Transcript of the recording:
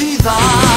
地藏